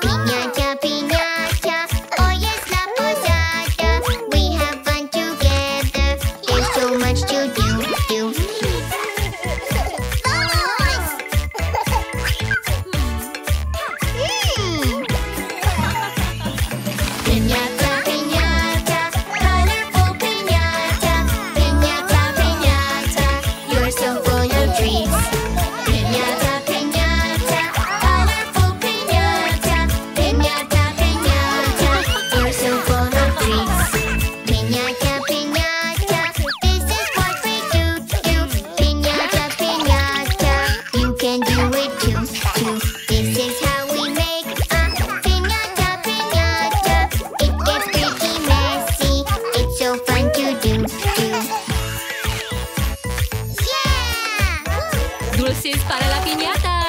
Pink. Dulcis para la piñata.